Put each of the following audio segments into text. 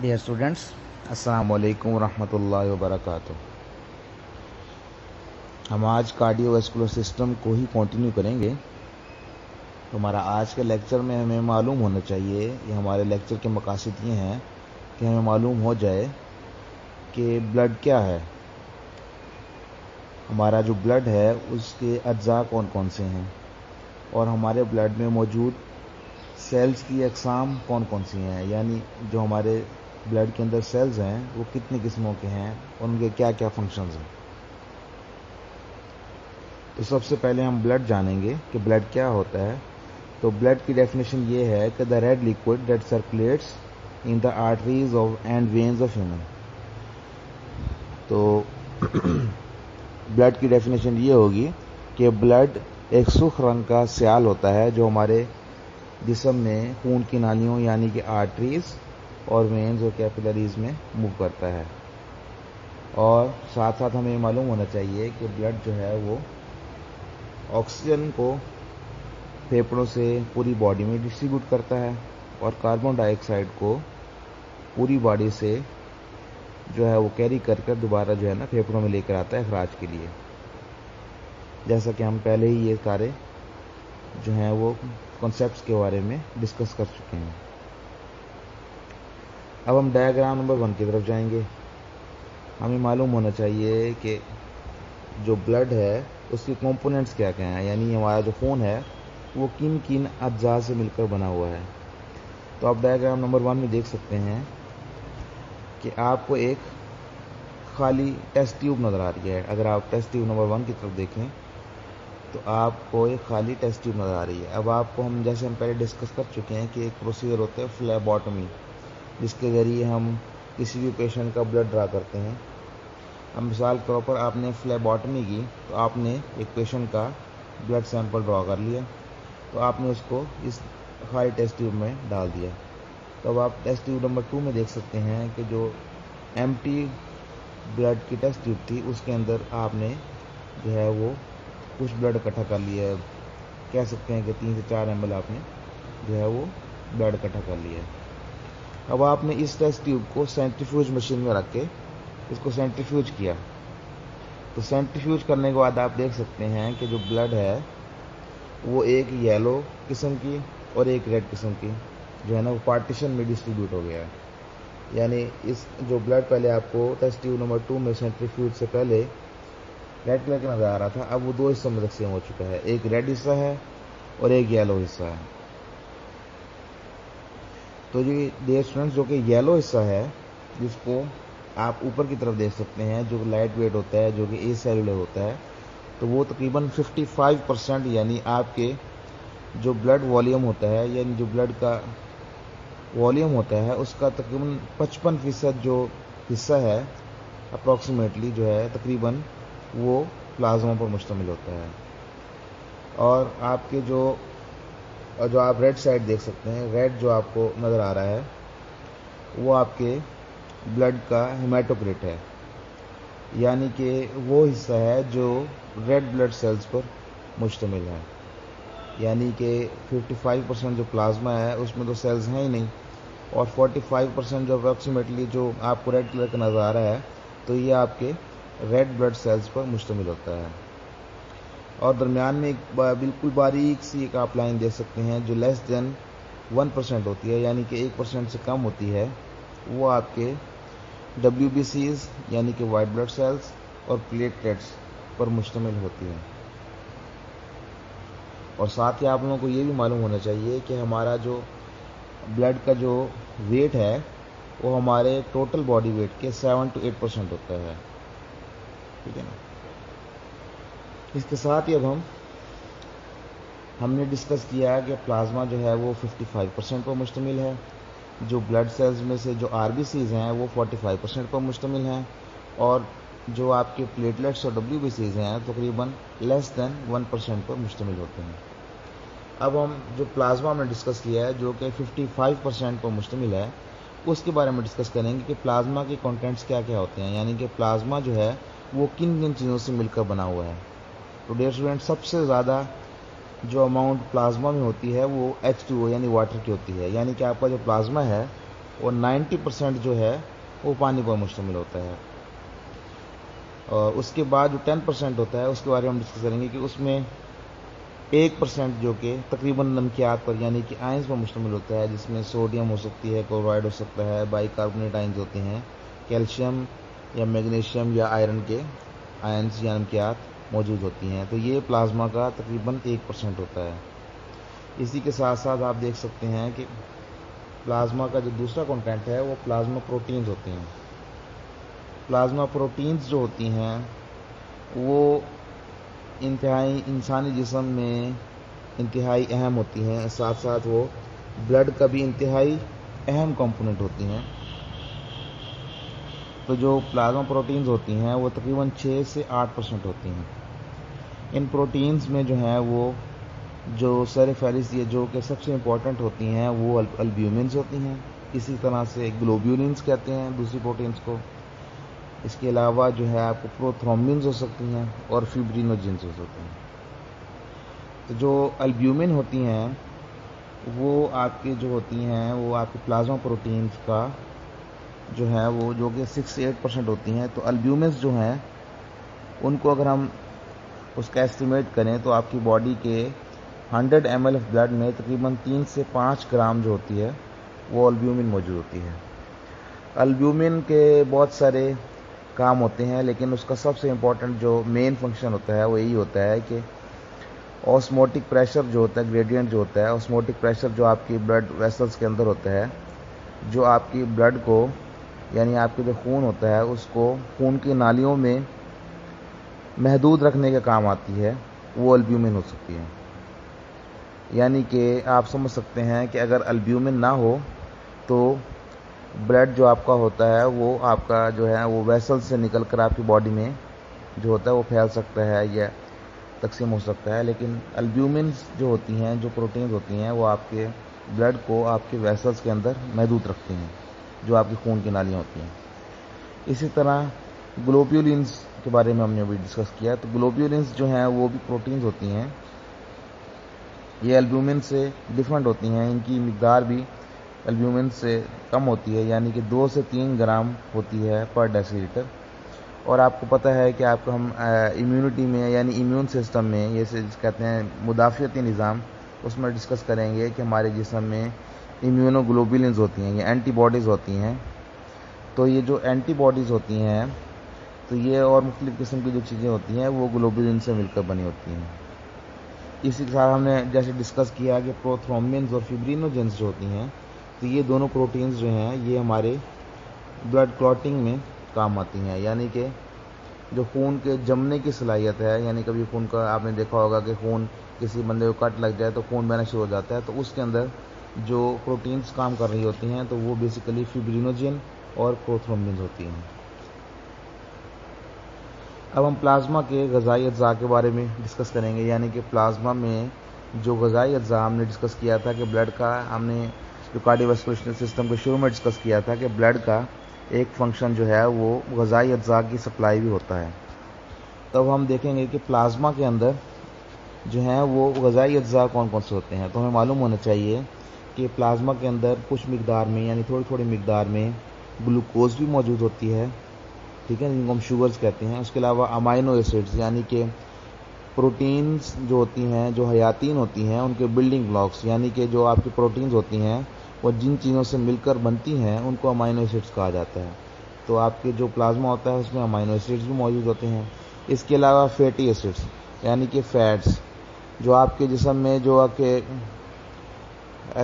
Dear students अस्सलाम वालेकुम रहमतुल्लाहि व बरकातुहू हम आज कार्डियोवैस्कुलर सिस्टम को ही कंटिन्यू करेंगे। तो हमारा आज के लेक्चर में हमें मालूम होना चाहिए, ये हमारे लेक्चर के मकासद ये हैं कि हमें मालूम हो जाए कि ब्लड क्या है। हमारा जो ब्लड है, उसके अज्जा कौन कौन से हैं? और हमारे ब्लड में मौजूद सेल्स की अकसाम कौन कौन सी हैं? यानी जो हमारे ब्लड के अंदर सेल्स हैं, वो कितनी किस्मों के हैं, उनके क्या क्या फ़ंक्शंस हैं? तो सबसे पहले हम ब्लड जानेंगे कि ब्लड क्या होता है। तो ब्लड की डेफिनेशन ये है कि the red liquid that circulates in the arteries of and veins of human तो ब्लड की डेफिनेशन ये होगी कि ब्लड एक सुख रंग का स्याल होता है जो हमारे जिसम में खून की नालियों, यानी कि आर्टरीज और वेन्स और कैपिलरीज में मूव करता है। और साथ साथ हमें मालूम होना चाहिए कि ब्लड जो है वो ऑक्सीजन को फेफड़ों से पूरी बॉडी में डिस्ट्रीब्यूट करता है और कार्बन डाइऑक्साइड को पूरी बॉडी से जो है वो कैरी कर कर दोबारा जो है ना फेफड़ों में लेकर आता है अखराज के लिए। जैसा कि हम पहले ही ये सारे जो हैं वो कॉन्सेप्ट्स के बारे में डिस्कस कर चुके हैं। अब हम डायग्राम नंबर वन की तरफ़ जाएँगे। हमें मालूम होना चाहिए कि जो ब्लड है, उसके कंपोनेंट्स क्या क्या हैं? यानी हमारा जो खून है, वो किन किन अज्जा से मिलकर बना हुआ है। तो आप डायग्राम नंबर वन में देख सकते हैं कि आपको एक खाली टेस्ट ट्यूब नज़र आ रही है। अगर आप टेस्ट ट्यूब नंबर वन की तरफ़ देखें तो आपको एक खाली टेस्ट ट्यूब नज़र आ रही है। अब आपको हम जैसे हम पहले डिस्कस कर चुके हैं कि एक प्रोसीजर होता है फ्लैबॉटमी जिसके ज़रिए हम किसी भी पेशेंट का ब्लड ड्रा करते हैं। अब मिसाल के तौर पर आपने फ्लैबॉटमी की तो आपने एक पेशेंट का ब्लड सैंपल ड्रा कर लिया। तो आपने उसको इस खाली टेस्ट ट्यूब में डाल दिया। तो अब आप टेस्ट ट्यूब नंबर टू में देख सकते हैं कि जो एमटी ब्लड की टेस्ट ट्यूब थी, उसके अंदर आपने जो है वो कुछ ब्लड इकट्ठा कर लिया। है कह सकते हैं कि तीन से चार एम आपने जो है वो ब्लड इकट्ठा कर लिया। है अब आपने इस टेस्ट ट्यूब को सेंट्रीफ्यूज मशीन में रख के इसको सेंट्रीफ्यूज किया। तो सेंट्रीफ्यूज करने के बाद आप देख सकते हैं कि जो ब्लड है, वो एक येलो किस्म की और एक रेड किस्म की, जो है ना, वो पार्टीशन में डिस्ट्रीब्यूट हो गया है। यानी इस जो ब्लड पहले आपको टेस्ट ट्यूब नंबर टू में सेंट्रीफ्यूज से पहले रेड कलर का नज़र आ रहा था, अब वो दो हिस्सों में तकसीम हो चुका है। एक रेड हिस्सा है और एक येलो हिस्सा है। तो ये डियर स्टूडेंट्स जो कि येलो हिस्सा है, जिसको आप ऊपर की तरफ़ देख सकते हैं, जो लाइट वेट होता है, जो कि ए सेलुलर होता है तो वो तकरीबन 55 परसेंट यानी आपके जो ब्लड वॉल्यूम होता है, यानी जो ब्लड का वॉल्यूम होता है, उसका तकरीबन 55 फ़ीसद जो हिस्सा है अप्रॉक्सीमेटली जो है, तकरीबन वो प्लाज्मा पर मुश्तमिल होता है। और आपके जो जो आप रेड साइड देख सकते हैं रेड जो आपको नज़र आ रहा है, वो आपके ब्लड का हेमाटोक्रिट है। यानी कि वो हिस्सा है जो रेड ब्लड सेल्स पर मुश्तमिल है। यानी कि 55 परसेंट जो प्लाज्मा है, उसमें तो सेल्स हैं ही नहीं। और 45 परसेंट जो अप्रॉक्सीमेटली जो आपको रेड कलर का नज़र आ रहा है तो ये आपके रेड ब्लड सेल्स पर मुश्तमिल होता है। और दरमियान में एक बिल्कुल बारीक सी एक आप लाइन दे सकते हैं जो लेस देन वन परसेंट होती है, यानी कि एक परसेंट से कम होती है। वो आपके डब्ल्यू बी सीज यानी कि वाइट ब्लड सेल्स और प्लेटलेट्स पर मुश्तमिल होती है। और साथ ही आप लोगों को ये भी मालूम होना चाहिए कि हमारा जो ब्लड का जो वेट है, वो हमारे टोटल बॉडी वेट के सेवन टू एट परसेंट होता है। ठीक है ना? इसके साथ ही अब हम, हमने डिस्कस किया है कि प्लाज्मा जो है वो 55 परसेंट पर मुश्तमिल है। जो ब्लड सेल्स में से जो आर हैं, वो 45 परसेंट पर मुश्तमिल हैं। और जो आपके प्लेटलेट्स और डब्ल्यू हैं, तकरीबन लेस दैन वन परसेंट पर मुश्तमिल होते हैं। अब हम जो प्लाज्मा हमने डिस्कस किया है, जो कि 55 परसेंट पर मुश्तमिल है, उसके बारे में डिस्कस करेंगे कि प्लाज्मा के कंटेंट्स क्या क्या होते हैं। यानी कि प्लाज्मा जो है, वो किन किन चीज़ों से मिलकर बना हुआ है। तो डेयर स्टूडेंट, सबसे ज़्यादा जो अमाउंट प्लाज्मा में होती है, वो एच यानी वाटर की होती है। यानी कि आपका जो प्लाज्मा है, वो 90 परसेंट जो है, वो पानी पर मुश्तमिल होता है। और उसके बाद जो 10 परसेंट होता है, उसके बारे में हम डिस्कस करेंगे कि उसमें एक परसेंट जो कि तकरीबन नमकियात पर, यानी कि आइंस पर मुश्तमिल होता है, जिसमें सोडियम हो सकती है क्लोराइड हो सकता है बाइकार्बोनेट आइंस होते हैं कैल्शियम या मैग्नीशियम या आयरन के आयंस या नमकियात मौजूद होती हैं तो ये प्लाज्मा का तकरीबन एक परसेंट होता है। इसी के साथ साथ आप देख सकते हैं कि प्लाज्मा का जो दूसरा कंटेंट है, वो प्लाज्मा प्रोटीन्स होते हैं। प्लाज्मा प्रोटीन्स जो होती हैं, वो इंतहाई इंसानी जिसम में इंतहाई अहम होती हैं साथ साथ वो ब्लड का भी इंतहाई अहम कंपोनेंट होती हैं। तो जो प्लाज्मा प्रोटीन्स होती हैं, वो तकरीबन छः से आठ परसेंट होती हैं। इन प्रोटीन्स में जो है वो, जो सर फहरिस्त ये जो कि सबसे इम्पोर्टेंट होती हैं, वो अल्ब्यूमिनस होती हैं। इसी तरह से ग्लोब्यूलिन्स कहते हैं दूसरी प्रोटीन्स को। इसके अलावा जो है आपको प्रोथ्रोम्बिन्स हो सकती हैं और फिब्रिनोजिन्स हो सकती हैं। तो जो अल्ब्यूमिन होती हैं, वो आपकी जो होती हैं, वो आपके प्लाज्मा प्रोटीन्स का जो है वो, जो कि सिक्स एट परसेंट होती हैं। तो अल्ब्यूमिन्स जो हैं, उनको अगर हम उसका एस्टिमेट करें तो आपकी बॉडी के 100 एम ऑफ़ ब्लड में तकरीबन तीन से पाँच ग्राम जो होती है, वो अल्ब्यूमिन मौजूद होती है। अल्ब्यूमिन के बहुत सारे काम होते हैं, लेकिन उसका सबसे इम्पोर्टेंट जो मेन फ़ंक्शन होता है, वो यही होता है कि ऑस्मोटिक प्रेशर जो होता है ग्रेडियंट जो होता है ऑस्मोटिक प्रेशर जो आपकी ब्लड वेसल्स के अंदर होता है, जो आपकी ब्लड को, यानी आपके जो खून होता है, उसको खून की नालियों में महदूद रखने के काम आती है, वो अल्ब्यूमिन हो सकती है। यानी कि आप समझ सकते हैं कि अगर अल्ब्यूमिन ना हो तो ब्लड जो आपका होता है, वो आपका जो है, वो वेसल से निकल कर आपकी बॉडी में जो होता है, वो फैल सकता है या तकसीम हो सकता है। लेकिन अल्ब्यूमिन जो होती हैं, जो प्रोटीन्स होती हैं, वो आपके ब्लड को आपके वेसल्स के अंदर महदूद रखती हैं, जो आपकी खून की नालियाँ होती हैं। इसी तरह ग्लोब्यूलिन्स के बारे में हमने अभी डिस्कस किया तो ग्लोब्यूलिन्स जो हैं, वो भी प्रोटीन्स होती हैं। ये एल्ब्यूमिन से डिफरेंट होती हैं। इनकी मकदार भी एल्ब्यूमिन से कम होती है, यानी कि दो से तीन ग्राम होती है पर डेसीलीटर और आपको पता है कि आपको हम इम्यूनिटी में, यानी इम्यून सिस्टम में, ये कहते हैं मुदाफ़ती निज़ाम, उसमें डिस्कस करेंगे कि हमारे जिसम में इम्यूनोग्लोबुलिन्स होती हैं, ये एंटीबॉडीज़ होती हैं। तो ये जो एंटीबॉडीज़ होती हैं तो ये और मुख्तलिफ़ किस्म की जो चीज़ें होती हैं, वो ग्लोबुलिन से मिलकर बनी होती हैं। इसी के साथ हमने जैसे डिस्कस किया कि प्रोथ्रोम्बिन्स और फिब्रिनोजेंस जो होती हैं तो ये दोनों प्रोटीन्स जो हैं, ये हमारे ब्लड क्लॉटिंग में काम आती हैं। यानी कि जो खून के जमने की सलाहियत है, यानी कभी खून का आपने देखा होगा कि खून किसी बंदे को कट लग जाए तो खून बहना शुरू हो जाता है तो उसके अंदर जो प्रोटीन्स काम कर रही होती हैं तो वो बेसिकली फिब्रिनोजिन और प्रोथ्रोम्बिन होती हैं। अब हम प्लाज्मा के गज़ाई अज्जा के बारे में डिस्कस करेंगे, यानी कि प्लाज्मा में जो गज़ाई अज्जा हमने डिस्कस किया था कि ब्लड का, हमने जो कार्डियोवास्कुलर सिस्टम को शुरू में डिस्कस किया था कि ब्लड का एक फ़ंक्शन जो है, वो गज़ाई अज्जा की सप्लाई भी होता है। तब हम देखेंगे कि प्लाज्मा के अंदर जो हैं, वो गज़ाई अज्जा कौन कौन से होते हैं। तो हमें मालूम होना चाहिए कि प्लाज्मा के अंदर कुछ मकदार में, यानी थोड़ी थोड़ी मकदार में ग्लूकोज भी मौजूद होती है ठीक है, जिनको हम शुगर्स कहते हैं। उसके अलावा अमाइनो एसिड्स यानी कि प्रोटीन्स जो होती हैं, जो हयातीन होती हैं, उनके बिल्डिंग ब्लॉक्स यानी कि जो आपकी प्रोटीन्स होती हैं, वो जिन चीज़ों से मिलकर बनती हैं, उनको अमाइनो एसिड्स कहा जाता है। तो आपके जो प्लाज्मा होता है, उसमें अमाइनो एसिड्स भी मौजूद होते हैं। इसके अलावा फैटी एसिड्स यानी कि फैट्स जो आपके जिसम में जो आपके,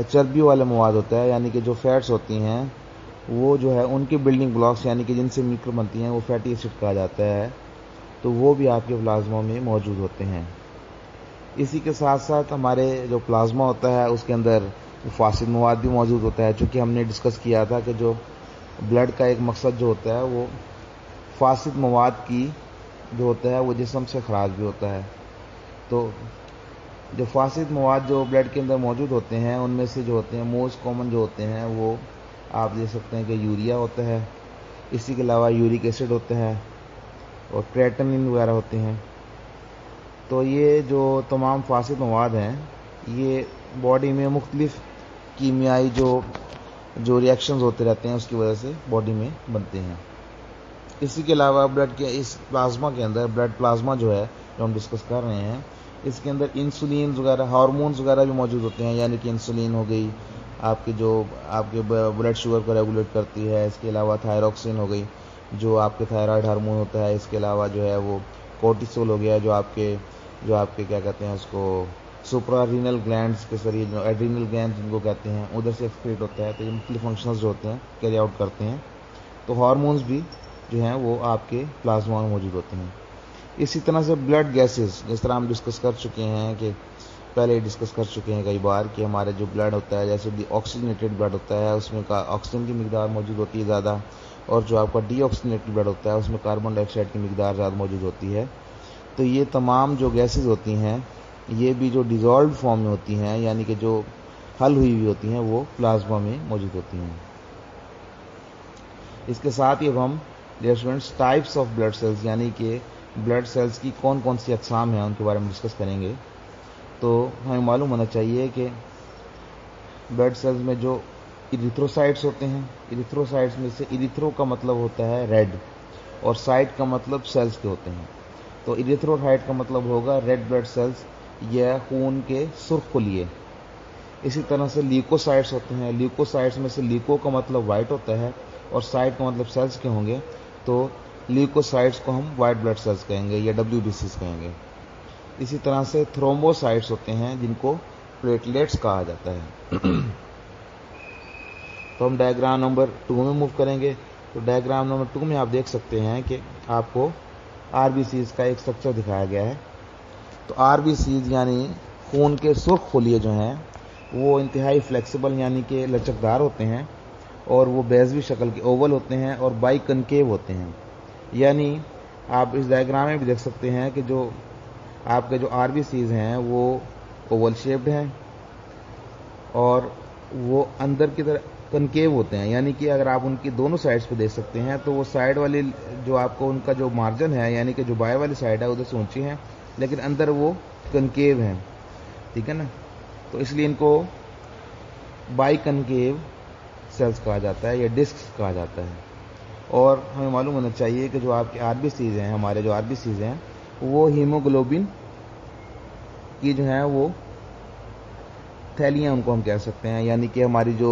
चर्बी वाले मवाद होता है, यानी कि जो फैट्स होती हैं वो जो है, उनके बिल्डिंग ब्लॉक्स यानी कि जिनसे मिलकर बनती हैं, वो फैटी एसिड कहा जाता है तो वो भी आपके प्लाज्मा में मौजूद होते हैं। इसी के साथ साथ हमारे जो प्लाज्मा होता है, उसके अंदर फासिद मवाद भी मौजूद होता है चूँकि हमने डिस्कस किया था कि जो ब्लड का एक मकसद जो होता है, वो फासिद मवाद की जो होता है, वो जिसम से ख़राज भी होता है। तो जो फासिद मवाद जो ब्लड के अंदर मौजूद होते हैं, उनमें से जो होते हैं मोस्ट कॉमन जो होते हैं, वो आप देख सकते हैं कि यूरिया होता है, इसी के अलावा यूरिक एसिड होता है और क्रेटनिन वगैरह होते हैं। तो ये जो तमाम फासिद मवाद हैं, ये बॉडी में मुख्तलिफ़ कीमियाई जो जो रिएक्शंस होते रहते हैं, उसकी वजह से बॉडी में बनते हैं। इसी के अलावा ब्लड के, इस प्लाज्मा के अंदर ब्लड प्लाज्मा जो है, जो हम डिस्कस कर रहे हैं, इसके अंदर इंसुलिन वगैरह हार्मोन्स वगैरह भी मौजूद होते हैं, यानी कि इंसुलिन हो गई आपकी जो, आपके ब्लड शुगर को रेगुलेट करती है, इसके अलावा थायरॉक्सिन हो गई, जो आपके थायराइड हार्मोन होता है, इसके अलावा जो है वो कोर्टिसोल हो गया, जो आपके जो आपके क्या कहते हैं उसको सुप्रारीनल ग्लैंड के ज़रिए जो एड्रीनल ग्लैंड जिनको कहते हैं, उधर से एक्सक्रीट होता है तो ये मुख्तलिफ़ फ़ंक्शन जो होते हैं कैरी आउट करते हैं। तो हार्मोन्स भी जो हैं वो आपके प्लाज्मा में मौजूद होते हैं। इसी तरह से ब्लड गैसेस जिस तरह हम डिस्कस कर चुके हैं कि पहले डिस्कस कर चुके हैं कई बार कि हमारे जो ब्लड होता है, जैसे ऑक्सीजनेटेड ब्लड होता है, उसमें का ऑक्सीजन की मकदार मौजूद होती है ज़्यादा, और जो आपका डी ऑक्सीजनेटेड ब्लड होता है, उसमें कार्बन डाइऑक्साइड की मकदार ज़्यादा मौजूद होती है। तो ये तमाम जो गैसेज होती हैं, ये भी जो डिज़ोल्व फॉर्म में होती हैं, यानी कि जो हल हुई हुई होती हैं, वो प्लाज्मा में मौजूद होती हैं। इसके साथ ही अब हम students types of blood cells यानी कि ब्लड सेल्स की कौन कौन सी अकसाम हैं, उनके बारे में डिस्कस करेंगे। तो हमें मालूम होना चाहिए कि ब्लड सेल्स में जो इरिथ्रोसाइट्स होते हैं इरिथ्रोसाइट्स में से इरिथ्रो का मतलब होता है रेड और साइट का मतलब सेल्स के होते हैं। तो इरिथ्रोसाइट का मतलब होगा रेड ब्लड सेल्स या खून के सुर्ख को लिए। इसी तरह से ल्यूकोसाइट्स होते हैं। ल्यूकोसाइट्स में से ल्यूको का मतलब वाइट होता है और साइट का मतलब सेल्स के होंगे। तो ल्यूकोसाइट्स को हम वाइट ब्लड सेल्स कहेंगे या डब्ल्यू कहेंगे। इसी तरह से थ्रोम्बोसाइट्स होते हैं, जिनको प्लेटलेट्स कहा जाता है। तो हम डायग्राम नंबर टू में मूव करेंगे। तो डायग्राम नंबर टू में आप देख सकते हैं कि आपको आर का एक स्ट्रक्चर दिखाया गया है। तो आर यानी खून के सुर्ख खोलिए जो हैं, वो इंतहाई फ्लेक्सिबल यानी कि लचकदार होते हैं और वो बेजवी शक्ल के ओवल होते हैं और बाई कनकेव होते हैं। यानी आप इस डायग्राम में भी देख सकते हैं कि जो आपके जो आर हैं, वो ओवल शेप्ड हैं और वो अंदर की तरह कनकेव होते हैं। यानी कि अगर आप उनकी दोनों साइड्स पे देख सकते हैं तो वो साइड वाली जो आपको उनका जो मार्जिन है, यानी कि जो बाय वाली साइड है, उधर से ऊँची है, लेकिन अंदर वो कनकेव हैं। ठीक है ना? तो इसलिए इनको बाई कनकेव सेल्स कहा जाता है, या डिस्क कहा जाता है। और हमें मालूम होना चाहिए कि जो आपके आर हैं, हमारे जो आर हैं वो हीमोग्लोबिन की जो है वो थैलियाँ उनको हम कह सकते हैं। यानी कि हमारी जो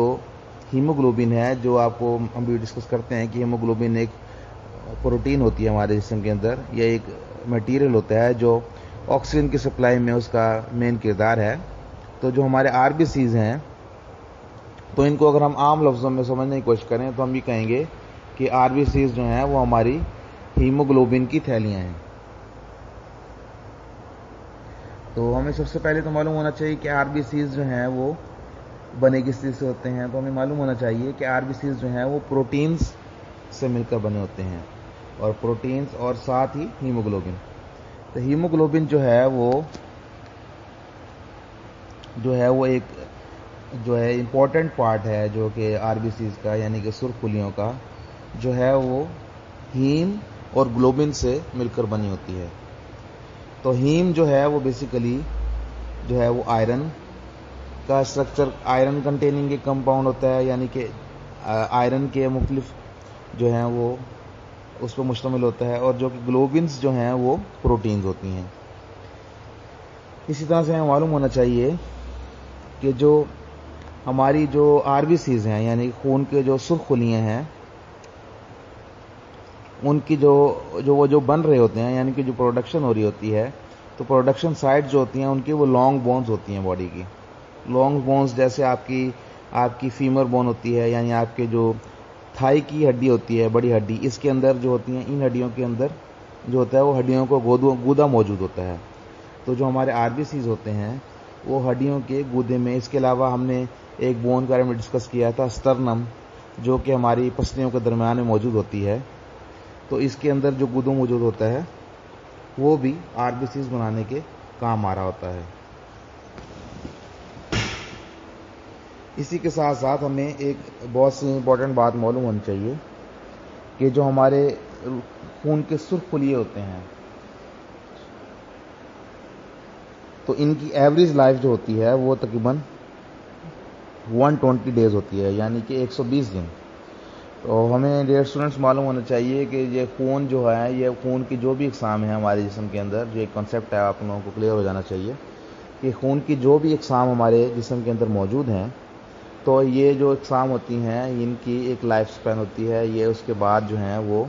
हीमोग्लोबिन है, जो आपको हम भी डिस्कस करते हैं कि हीमोग्लोबिन एक प्रोटीन होती है हमारे जिसम के अंदर, या एक मटेरियल होता है जो ऑक्सीजन की सप्लाई में उसका मेन किरदार है। तो जो हमारे आर हैं तो इनको अगर हम आम लफ्ज़ों में समझने की कोशिश करें तो हम ये कहेंगे कि आर जो हैं, वो हमारी हीमोग्लोबिन की थैलियाँ हैं। तो हमें सबसे पहले तो मालूम होना चाहिए कि आर जो हैं वो बने किस चीज़ से होते हैं। तो हमें मालूम होना चाहिए कि आर जो हैं वो प्रोटीन्स से मिलकर बने होते हैं और प्रोटीन्स और साथ ही हीमोग्लोबिन। तो हीमोग्लोबिन जो है वो, जो है वो एक, जो है इम्पोर्टेंट पार्ट है जो कि आर का, यानी कि सुरखुलियों का, जो है वो हीम और ग्लोबिन से मिलकर बनी होती है। तो हीम जो है वो बेसिकली जो है वो आयरन का स्ट्रक्चर आयरन कंटेनिंग एक कंपाउंड होता है, यानी कि आयरन के मुख्तलिफ़ जो हैं वो उस पर मुश्तमिल होता है और जो कि ग्लोबिन्स जो हैं वो प्रोटीन्स होती हैं। इसी तरह से हमें मालूम होना चाहिए कि जो हमारी जो आर हैं, यानी खून के जो सुरखुलियाँ हैं उनकी जो जो वो जो बन रहे होते हैं, यानी कि जो प्रोडक्शन हो रही होती है तो प्रोडक्शन साइड जो होती हैं, उनकी वो लॉन्ग बोन्स होती हैं बॉडी की। लॉन्ग बोन्स जैसे आपकी आपकी फीमर बोन होती है, यानी आपके जो थाई की हड्डी होती है, बड़ी हड्डी, इसके अंदर जो होती हैं, इन हड्डियों के अंदर जो होता है, वो हड्डियों को गोदू मौजूद होता है। तो जो हमारे आर होते हैं, वो हड्डियों के गूदे में, इसके अलावा हमने एक बोन के बारे में डिस्कस किया था स्टर्नम जो कि हमारी पसलियों के दरमियान में मौजूद होती है। तो इसके अंदर जो गुदू मौजूद होता है, वो भी आर बनाने के काम आ रहा होता है। इसी के साथ साथ हमें एक बहुत सी इंपॉर्टेंट बात मालूम होनी चाहिए कि जो हमारे खून के सुर्ख पुलिये होते हैं तो इनकी एवरेज लाइफ जो होती है, वो तकरीबन 120 डेज़ होती है, यानी कि 120 दिन। तो हमें डेयर स्टूडेंट्स मालूम होना चाहिए कि ये खून जो है, ये खून की जो भी इकसाम है हमारे जिसम के अंदर, जो एक कॉन्सेप्ट है, आप लोगों को क्लियर हो जाना चाहिए कि खून की जो भी इकसाम हमारे जिसम के अंदर मौजूद हैं तो ये जो इकसाम होती हैं, इनकी एक लाइफ स्पैन होती है। ये उसके बाद जो है, वो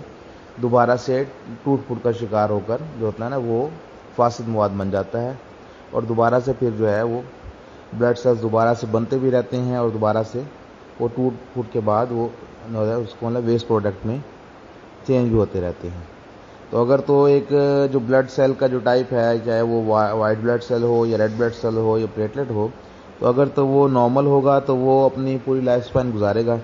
दोबारा से टूट फूट का शिकार होकर जो होता है ना, वो फासद मवाद बन जाता है और दोबारा से फिर जो है, वो ब्लड सेल्स दोबारा से बनते भी रहते हैं और दोबारा से वो टूट फूट के बाद वो उसको मतलब वेस्ट प्रोडक्ट में चेंज भी होते रहते हैं। तो अगर तो एक, जो ब्लड सेल का जो टाइप है, चाहे वो वाइट ब्लड सेल हो या रेड ब्लड सेल हो या प्लेटलेट हो तो अगर तो वो नॉर्मल होगा तो वो अपनी पूरी लाइफ स्पैन गुजारेगा।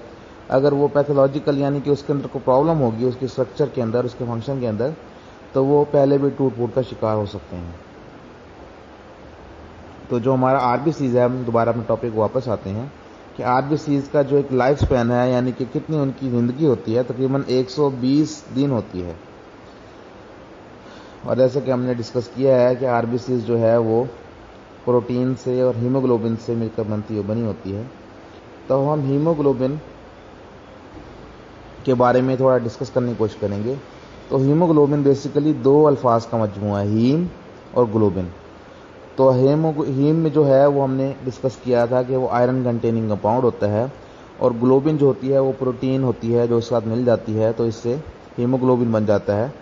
अगर वो पैथोलॉजिकल यानी कि उसके अंदर कोई प्रॉब्लम होगी, उसके स्ट्रक्चर के अंदर, उसके फ़ंक्शन के अंदर तो वो पहले भी टूट फूट का शिकार हो सकते हैं। तो जो हमारा आरबीसीज है, हम दोबारा अपने टॉपिक वापस आते हैं। कि आरबीसीज का जो एक लाइफ स्पैन है, यानी कि कितनी उनकी ज़िंदगी होती है, तकरीबन 120 दिन होती है। और जैसे कि हमने डिस्कस किया है कि आरबीसीज जो है वो प्रोटीन से और हीमोग्लोबिन से मिलकर बनती बनी होती है। तो हम हीमोग्लोबिन के बारे में थोड़ा डिस्कस करने की कोशिश करेंगे। तो हीमोग्लोबिन बेसिकली दो अल्फाज का मजमू है हीम और ग्लोबिन तो हेमो हीम में जो है, वो हमने डिस्कस किया था कि वो आयरन कंटेनिंग कंपाउंड होता है और ग्लोबिन जो होती है, वो प्रोटीन होती है, जो उसके साथ मिल जाती है तो इससे हीमोग्लोबिन बन जाता है।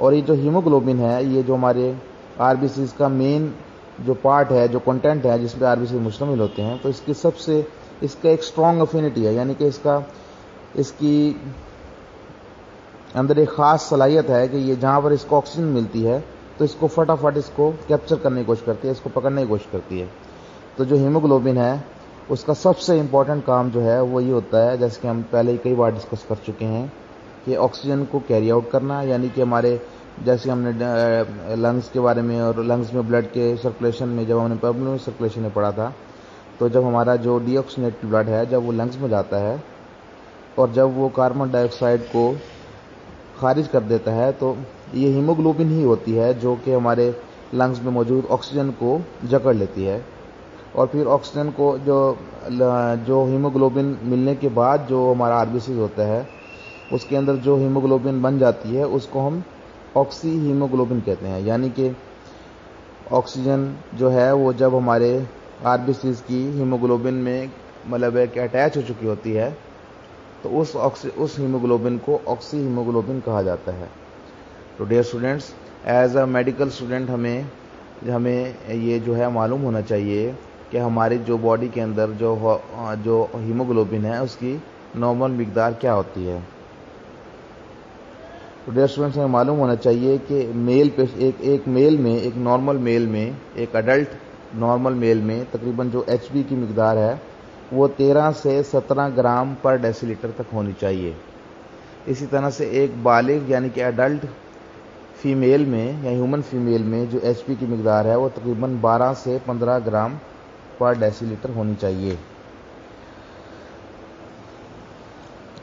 और ये जो हीमोग्लोबिन है, ये जो हमारे आर का मेन जो पार्ट है, जो कंटेंट है, जिसमें आर बी मुश्तमिल होते हैं तो इसकी सबसे, इसका एक स्ट्रॉन्ग अफिनिटी है, यानी कि इसका, इसकी अंदर एक ख़ास सलाहियत है कि ये जहाँ पर इसको ऑक्सीजन मिलती है तो इसको फटाफट इसको कैप्चर करने की कोशिश करती है, इसको पकड़ने की कोशिश करती है। तो जो हीमोग्लोबिन है, उसका सबसे इंपॉर्टेंट काम जो है, वो ये होता है, जैसे कि हम पहले ही कई बार डिस्कस कर चुके हैं, कि ऑक्सीजन को कैरी आउट करना, यानी कि हमारे, जैसे हमने लंग्स के बारे में और लंग्स में ब्लड के सर्कुलेशन में, जब हमने पब्लिक सर्कुलेशन में पढ़ा था तो जब हमारा जो डीऑक्सीनेटेड ब्लड है, जब वो लंग्स में जाता है, और जब वो कार्बन डाइऑक्साइड को खारिज कर देता है तो ये हीमोग्लोबिन ही होती है जो कि हमारे लंग्स में मौजूद ऑक्सीजन को जकड़ लेती है। और फिर ऑक्सीजन को जो जो हीमोग्लोबिन मिलने के बाद जो हमारा आरबीसी होता है, उसके अंदर जो हीमोग्लोबिन बन जाती है, उसको हम ऑक्सी हीमोग्लोबिन कहते हैं। यानी कि ऑक्सीजन जो है, वो जब हमारे आरबीसी की हीमोग्लोबिन में मतलब एक अटैच हो चुकी होती है तो उस ऑक्सी उस हीमोग्लोबिन को ऑक्सी हीमोग्लोबिन कहा जाता है। तो dear students as a medical student हमें हमें ये जो है मालूम होना चाहिए कि हमारी जो बॉडी के अंदर जो जो हीमोग्लोबिन है, उसकी नॉर्मल मकदार क्या होती है? तो डियर स्टूडेंट्स हमें मालूम होना चाहिए कि मेल पे, एक एक मेल में, एक नॉर्मल मेल में, एक अडल्ट नॉर्मल मेल में तकरीबन जो एच की मकदार है, वो 13 से 17 ग्राम पर डेसीलीटर तक होनी चाहिए। इसी तरह से एक बालिग यानी कि अडल्ट फीमेल में, या ह्यूमन फीमेल में जो एच की मकदार है, वो तकरीबन 12 से 15 ग्राम पर डेसीलीटर होनी चाहिए।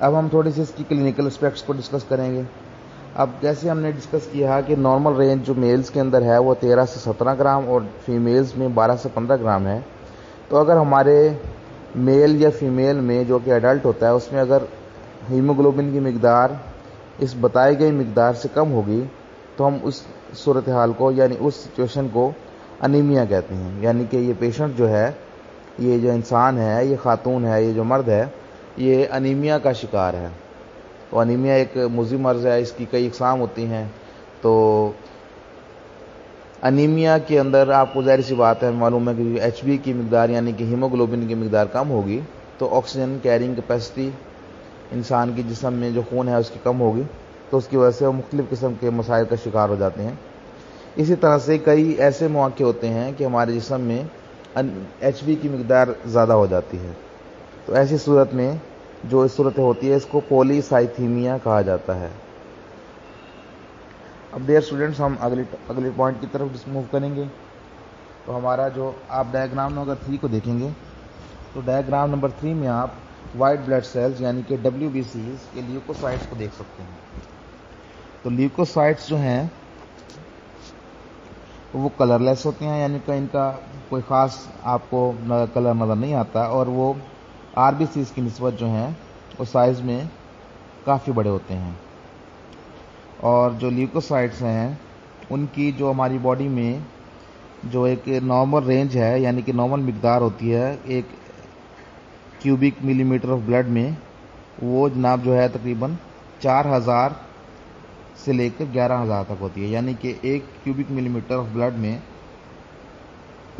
अब हम थोड़ी सी इसकी क्लिनिकल एस्पेक्ट्स को डिस्कस करेंगे। अब जैसे हमने डिस्कस किया कि नॉर्मल रेंज जो मेल्स के अंदर है, वो 13 से 17 ग्राम और फीमेल्स में 12 से 15 ग्राम है। तो अगर हमारे मेल या फीमेल में जो कि एडल्ट होता है, उसमें अगर हीमोग्लोबिन की मकदार, इस बताई गई मकदार से कम होगी तो हम उस सूरत हाल को, यानी उस सिचुएशन को अनीमिया कहते हैं। यानी कि ये पेशेंट जो है, ये जो इंसान है, ये खातून है, ये जो मर्द है, ये अनीमिया का शिकार है। तो अनीमिया एक मुजी मर्ज है, इसकी कई इकसाम होती हैं। तो अनीमिया के अंदर आपको ज़ाहिर सी बात है, मालूम है कि एच की मकदार, यानी कि हीमोग्लोबिन की मकदार कम होगी तो ऑक्सीजन कैरिंग कैपेसिटी इंसान की जिसम में जो खून है, उसकी कम होगी। तो उसकी वजह से वो मुख्तलिफ़ किस्म के मसाइल का शिकार हो जाते हैं। इसी तरह से कई ऐसे मौके होते हैं कि हमारे जिसम में एच की मकदार ज़्यादा हो जाती है। तो ऐसी सूरत में जो सूरत होती है, इसको पोलीसाइथीमिया कहा जाता है। अब डेयर स्टूडेंट्स हम अगले अगले पॉइंट की तरफ़ मूव करेंगे। तो हमारा जो आप डायग्राम नंबर थ्री को देखेंगे तो डायग्राम नंबर थ्री में आप वाइट ब्लड सेल्स यानी कि डब्ल्यू के ल्यूकोसाइट्स को देख सकते हैं। तो ल्यूकोसाइट्स जो हैं, वो कलरलेस होते हैं, यानी कि इनका कोई ख़ास आपको कलर नज़र नहीं आता, और वो आर बी सीज की नस्बत जो हैं, वो साइज़ में काफ़ी बड़े होते हैं। और जो ल्यूकोसाइट्स हैं, उनकी जो हमारी बॉडी में जो एक नॉर्मल रेंज है, यानी कि नॉर्मल मकदार होती है, एक क्यूबिक मिलीमीटर ऑफ़ ब्लड में, वो जनाब जो है तकरीबन चार हज़ार से लेकर ग्यारह हज़ार तक होती है। यानी कि एक क्यूबिक मिलीमीटर ऑफ़ ब्लड में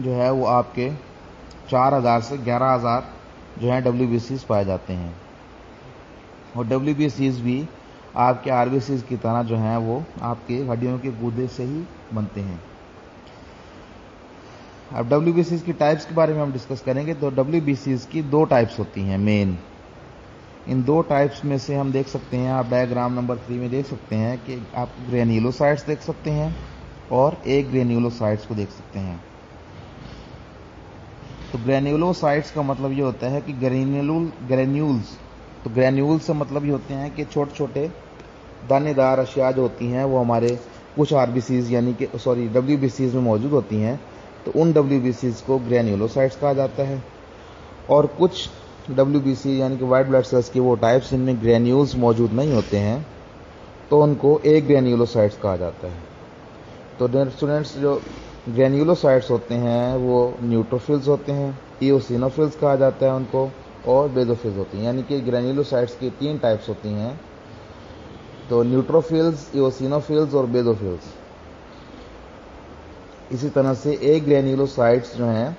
जो है वो आपके चार हज़ार से ग्यारह हज़ार जो है डब्ल्यू बी सीज पाए जाते हैं। और डब्ल्यू बी सीज भी आपके आर की तरह जो हैं वो आपके हड्डियों के गूदे से ही बनते हैं। अब डब्ल्यू बी सीज की टाइप्स के बारे में हम डिस्कस करेंगे तो डब्ल्यू बी सीज की दो टाइप्स होती हैं मेन इन दो टाइप्स में से हम देख सकते हैं, आप डायग्राम नंबर थ्री में देख सकते हैं कि आप ग्रेन्यूलोसाइट्स देख सकते हैं और एक ग्रेन्यूलोसाइट्स को देख सकते हैं। तो ग्रेन्यूलोसाइट्स का मतलब ये होता है कि ग्रेन्यूल ग्रेन्यूल्स तो ग्रेन्यूल्स से मतलब ये होते हैं कि छोटे छोटे दानेदार अशिया जो होती हैं, वो हमारे कुछ आरबीसीज यानी कि सॉरी डब्ल्यू में मौजूद होती हैं तो उन डब्ल्यू को ग्रेन्यूलोसाइट्स कहा जाता है। और कुछ डब्ल्यूबीसी यानी कि वाइट ब्लड सेल्स के वो टाइप्स जिनमें ग्रेन्यूल्स मौजूद नहीं होते हैं तो उनको ए ग्रेन्यूलोसाइट्स कहा जाता है। तो स्टूडेंट्स जो ग्रेन्यूलोसाइट्स होते हैं, वो न्यूट्रोफिल्स होते हैं ईओसिनोफिल्स कहा जाता है उनको, और बेजोफिल्स होती हैं। यानी कि ग्रेन्यूलोसाइट्स की तीन टाइप्स होती हैं तो न्यूट्रोफिल्स ईओसिनोफिल्स और बेजोफिल्स इसी तरह से एक ग्रेन्यूलोसाइट्स जो हैं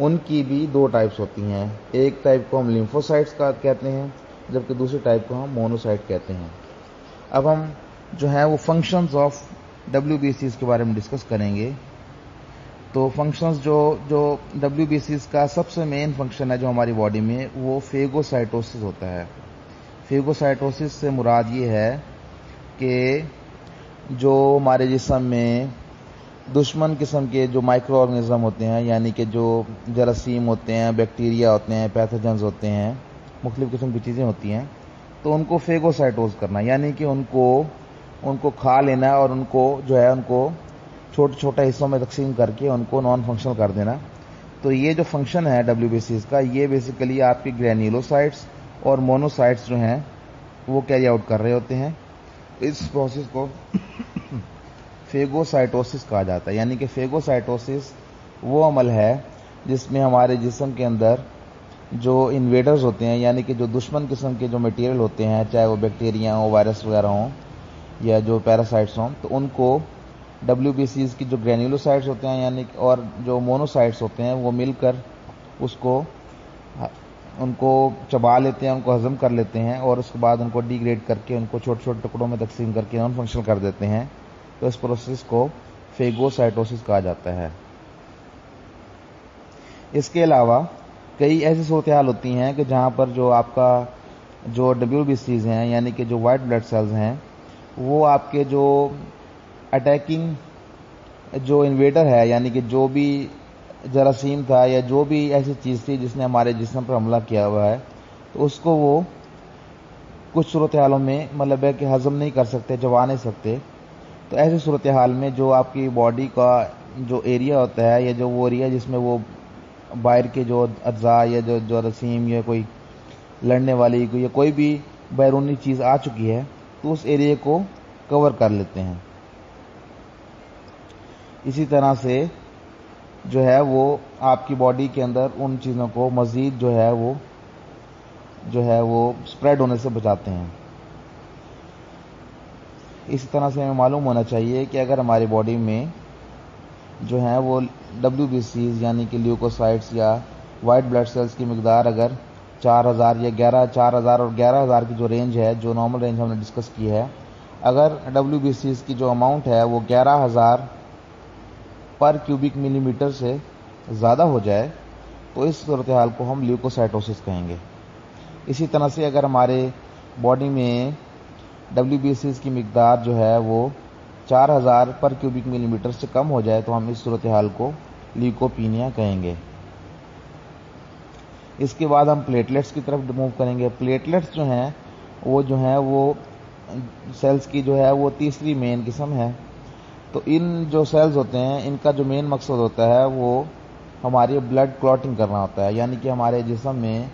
उनकी भी दो टाइप्स होती हैं। एक टाइप को हम लिम्फोसाइट्स का कहते हैं, जबकि दूसरी टाइप को हम मोनोसाइट कहते हैं। अब हम जो है वो फ़ंक्शंस ऑफ़ डब्ल्यू के बारे में डिस्कस करेंगे। तो फ़ंक्शंस जो जो डब्ल्यू का सबसे मेन फ़ंक्शन है जो हमारी बॉडी में, वो फेगोसाइटोसिस होता है। फेगोसाइटोसिस से मुराद ये है कि जो हमारे जिसम में दुश्मन किस्म के जो माइक्रो ऑर्गेनिज्म होते हैं, यानी कि जो जरासीम होते हैं, बैक्टीरिया होते हैं पैथोजेंस होते हैं, मुख्तलिफ़ किस्म की चीज़ें होती हैं तो उनको फेगोसाइटोज करना, यानी कि उनको उनको खा लेना और उनको जो है, उनको छोटे छोटे हिस्सों में तकसीम करके उनको नॉन फंक्शनल कर देना। तो ये जो फ़ंक्शन है डब्ल्यू का, ये बेसिकली आपके ग्रेन्यूलोसाइट्स और मोनोसाइट्स जो हैं, वो कैरी आउट कर रहे होते हैं। इस प्रोसेस को फेगोसाइटोसिस कहा जाता है। यानी कि फेगोसाइटोसिस वो अमल है जिसमें हमारे जिसम के अंदर जो इन्वेडर्स होते हैं, यानी कि जो दुश्मन किस्म के जो मटेरियल होते हैं, चाहे वो बैक्टीरिया हो वायरस वगैरह हों, या जो पैरासाइट्स हों तो उनको डब्ल्यू की जो ग्रेन्यूलोसाइट्स होते हैं, यानी और जो मोनोसाइट्स होते हैं, वो मिलकर उसको, उनको चबा लेते हैं, उनको हजम कर लेते हैं, और उसके बाद उनको डिग्रेड करके, उनको छोटे छोटे टुकड़ों में तकसीम करके नॉन फंक्शनल कर देते हैं। तो इस प्रोसेस को फेगोसाइटोसिस कहा जाता है। इसके अलावा कई ऐसी सूरत हाल होती हैं कि जहाँ पर जो आपका जो डब्ल्यू बी सीज हैं, यानी कि जो वाइट ब्लड सेल्स हैं, वो आपके जो अटैकिंग जो इन्वेटर है, यानी कि जो भी जरासीम था या जो भी ऐसी चीज़ थी जिसने हमारे जिसम पर हमला किया हुआ है तो उसको वो कुछ सूरत हालों में मतलब है कि हजम नहीं कर सकते, जवा नहीं सकते। तो ऐसी सूरत हाल में जो आपकी बॉडी का जो एरिया होता है, या जो वो एरिया जिसमें वो बाहर के जो अज्जा या जो जो रसीम या कोई लड़ने वाली या कोई भी बैरूनी चीज़ आ चुकी है तो उस एरिए को कवर कर लेते हैं। इसी तरह से जो है वो आपकी बॉडी के अंदर उन चीज़ों को मज़ीद जो है वो, जो है वो स्प्रेड होने से बचाते हैं। इसी तरह से हमें मालूम होना चाहिए कि अगर हमारी बॉडी में जो है वो डब्ल्यू यानी कि ल्यूकोसाइट्स या वाइट ब्लड सेल्स की मकदार अगर चार हज़ार या ग्यारह, चार हज़ार और ग्यारह हज़ार की जो रेंज है, जो नॉर्मल रेंज हमने डिस्कस की है, अगर डब्ल्यू की जो अमाउंट है वो ग्यारह हज़ार पर क्यूबिक मिलीमीटर से ज़्यादा हो जाए तो इस सूरत हाल को हम ल्यूकोसाइटोसिस कहेंगे। इसी तरह से अगर हमारे बॉडी में डब्ल्यू बी सी की मकदार जो है वो 4000 पर क्यूबिक मिलीमीटर से कम हो जाए तो हम इस सूरत हाल को ल्यूकोपीनिया कहेंगे। इसके बाद हम प्लेटलेट्स की तरफ़ मूव करेंगे। प्लेटलेट्स जो हैं, वो जो हैं, वो सेल्स की जो है वो तीसरी मेन किस्म है। तो इन जो सेल्स होते हैं, इनका जो मेन मकसद होता है, वो हमारी ब्लड क्लॉटिंग करना होता है। यानी कि हमारे जिसम में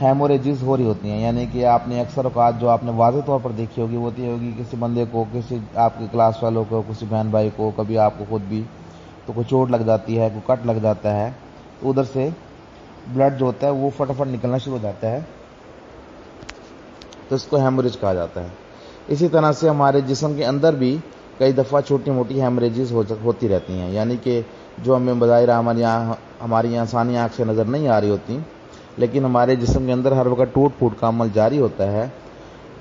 हेमोरेजिस हो रही होती हैं। यानी कि आपने अक्सर अवकात जो आपने वाज तौर पर देखी होगी होती होगी किसी बंदे को किसी आपके क्लास वालों को किसी बहन भाई को कभी आपको खुद भी तो कोई चोट लग जाती है कोई कट लग जाता है तो उधर से ब्लड जो होता है वो फटाफट निकलना शुरू हो जाता है। तो इसको हेमरेज कहा जाता है। इसी तरह से हमारे जिसम के अंदर भी कई दफ़ा छोटी मोटी हेमरेजेस हो, होती रहती हैं। यानी कि जो हमें बज़ाहिर हमारे यहाँ हमारी आसानी आँख से नज़र नहीं आ रही होती लेकिन हमारे जिसम के अंदर हर वक्त टूट फूट का अमल जारी होता है।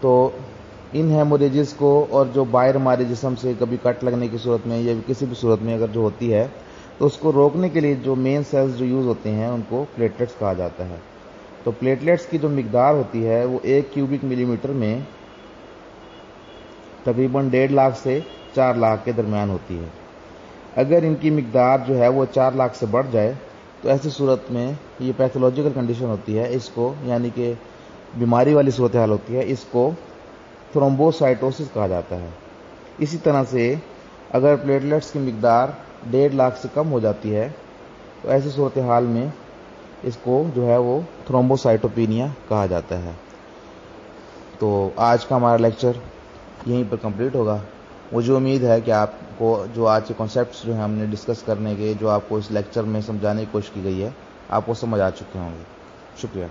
तो इन हेमोरेजेस को और जो बाहर हमारे जिसम से कभी कट लगने की सूरत में या किसी भी सूरत में अगर जो होती है तो उसको रोकने के लिए जो मेन सेल्स जो यूज़ होते हैं, उनको प्लेटलेट्स कहा जाता है। तो प्लेटलेट्स की जो मकदार होती है, वो एक क्यूबिक मिलीमीटर में तकरीबन डेढ़ लाख से चार लाख के दरमियान होती है। अगर इनकी मकदार जो है, वो चार लाख से बढ़ जाए तो ऐसी सूरत में ये पैथोलॉजिकल कंडीशन होती है, इसको, यानी कि बीमारी वाली सूरत हाल होती है, इसको थ्रोम्बोसाइटोसिस कहा जाता है। इसी तरह से अगर प्लेटलेट्स की मकदार डेढ़ लाख से कम हो जाती है तो ऐसी सूरत हाल में इसको जो है वो थ्रोम्बोसाइटोपिनिया कहा जाता है। तो आज का हमारा लेक्चर यहीं पर कंप्लीट होगा। मुझे उम्मीद है कि आपको जो आज के कॉन्सेप्ट जो है हमने डिस्कस करने के, जो आपको इस लेक्चर में समझाने की कोशिश की गई है आपको समझ आ चुके होंगे। शुक्रिया।